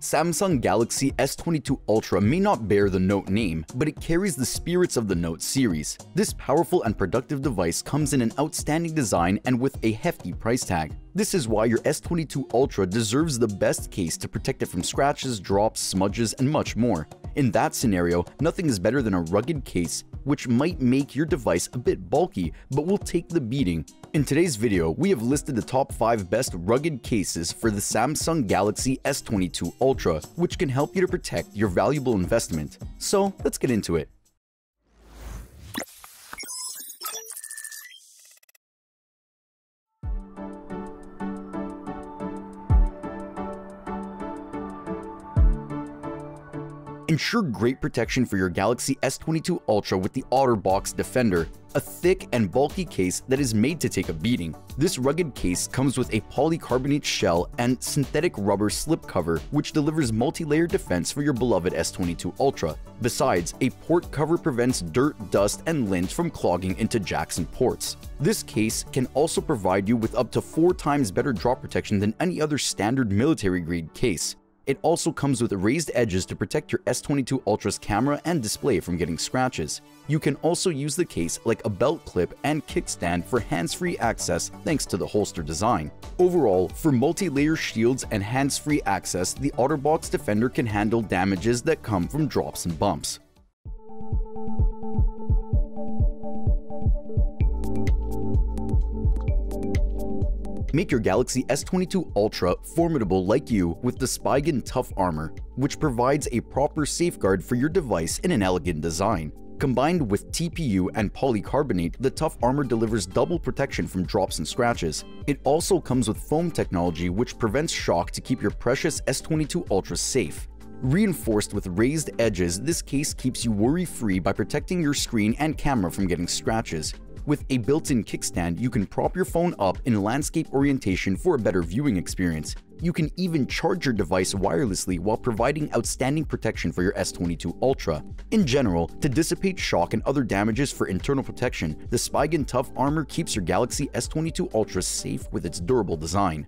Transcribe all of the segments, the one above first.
Samsung Galaxy S22 Ultra may not bear the Note name, but it carries the spirits of the Note series. This powerful and productive device comes in an outstanding design and with a hefty price tag. This is why your S22 Ultra deserves the best case to protect it from scratches, drops, smudges, and much more. In that scenario, nothing is better than a rugged case which might make your device a bit bulky, but will take the beating. In today's video, we have listed the top 5 best rugged cases for the Samsung Galaxy S22 Ultra, which can help you to protect your valuable investment. So let's get into it. Ensure great protection for your Galaxy S22 Ultra with the OtterBox Defender, a thick and bulky case that is made to take a beating. This rugged case comes with a polycarbonate shell and synthetic rubber slipcover, which delivers multi-layered defense for your beloved S22 Ultra. Besides, a port cover prevents dirt, dust, and lint from clogging into jacks and ports. This case can also provide you with up to 4 times better drop protection than any other standard military-grade case. It also comes with raised edges to protect your S22 Ultra's camera and display from getting scratches. You can also use the case like a belt clip and kickstand for hands-free access thanks to the holster design. Overall, for multi-layer shields and hands-free access, the OtterBox Defender can handle damages that come from drops and bumps. Make your Galaxy S22 Ultra formidable like you with the Spigen Tough Armor, which provides a proper safeguard for your device in an elegant design. Combined with TPU and polycarbonate, the Tough Armor delivers double protection from drops and scratches. It also comes with foam technology which prevents shock to keep your precious S22 Ultra safe. Reinforced with raised edges, this case keeps you worry-free by protecting your screen and camera from getting scratches. With a built-in kickstand, you can prop your phone up in landscape orientation for a better viewing experience. You can even charge your device wirelessly while providing outstanding protection for your S22 Ultra. In general, to dissipate shock and other damages for internal protection, the Spigen Tough Armor keeps your Galaxy S22 Ultra safe with its durable design.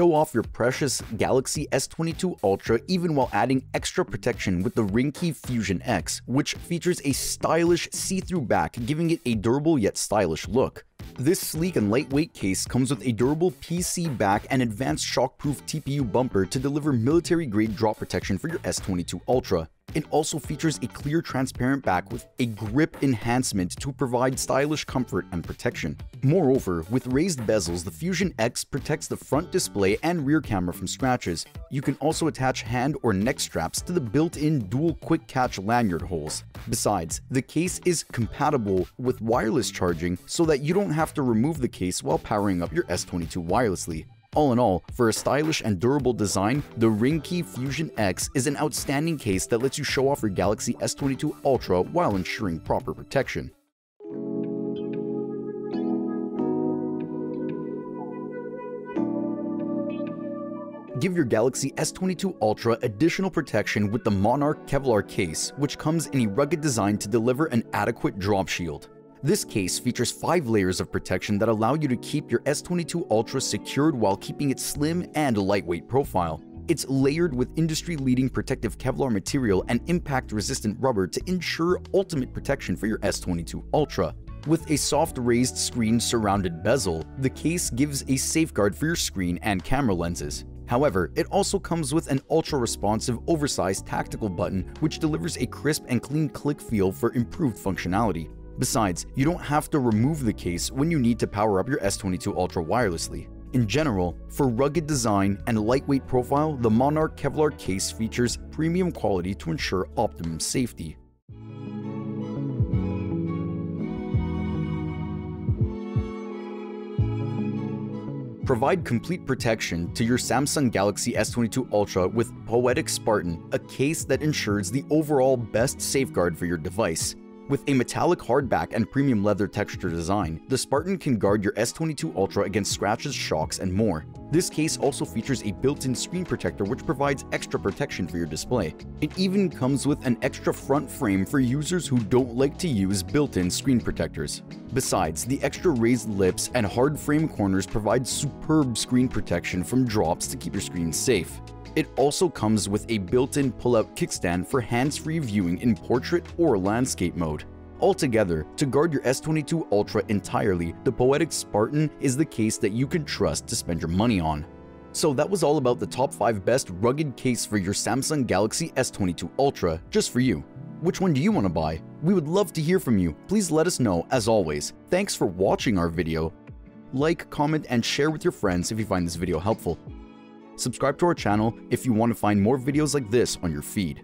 Show off your precious Galaxy S22 Ultra even while adding extra protection with the Ringke Fusion X, which features a stylish see-through back giving it a durable yet stylish look. This sleek and lightweight case comes with a durable PC back and advanced shockproof TPU bumper to deliver military-grade drop protection for your S22 Ultra. It also features a clear transparent back with a grip enhancement to provide stylish comfort and protection. Moreover, with raised bezels, the Fusion X protects the front display and rear camera from scratches. You can also attach hand or neck straps to the built-in dual quick catch lanyard holes. Besides, the case is compatible with wireless charging so that you don't have to remove the case while powering up your S22 wirelessly. All in all, for a stylish and durable design, the Ringke Fusion X is an outstanding case that lets you show off your Galaxy S22 Ultra while ensuring proper protection. Give your Galaxy S22 Ultra additional protection with the Monarch Kevlar case, which comes in a rugged design to deliver an adequate drop shield. This case features 5 layers of protection that allow you to keep your S22 Ultra secured while keeping its slim and lightweight profile. It's layered with industry-leading protective Kevlar material and impact-resistant rubber to ensure ultimate protection for your S22 Ultra. With a soft raised screen surrounded bezel, the case gives a safeguard for your screen and camera lenses. However, it also comes with an ultra-responsive, oversized tactical button which delivers a crisp and clean click feel for improved functionality. Besides, you don't have to remove the case when you need to power up your S22 Ultra wirelessly. In general, for rugged design and lightweight profile, the Monarch Kevlar case features premium quality to ensure optimum safety. Provide complete protection to your Samsung Galaxy S22 Ultra with Poetic Spartan, a case that ensures the overall best safeguard for your device. With a metallic hardback and premium leather texture design, the Spartan can guard your S22 Ultra against scratches, shocks, and more. This case also features a built-in screen protector which provides extra protection for your display. It even comes with an extra front frame for users who don't like to use built-in screen protectors. Besides, the extra raised lips and hard frame corners provide superb screen protection from drops to keep your screen safe. It also comes with a built-in pull-out kickstand for hands-free viewing in portrait or landscape mode. Altogether, to guard your S22 Ultra entirely, the Poetic Spartan is the case that you can trust to spend your money on. So that was all about the top 5 best rugged case for your Samsung Galaxy S22 Ultra, just for you. Which one do you want to buy? We would love to hear from you. Please let us know, as always. Thanks for watching our video. Like, comment, and share with your friends if you find this video helpful. Subscribe to our channel if you want to find more videos like this on your feed.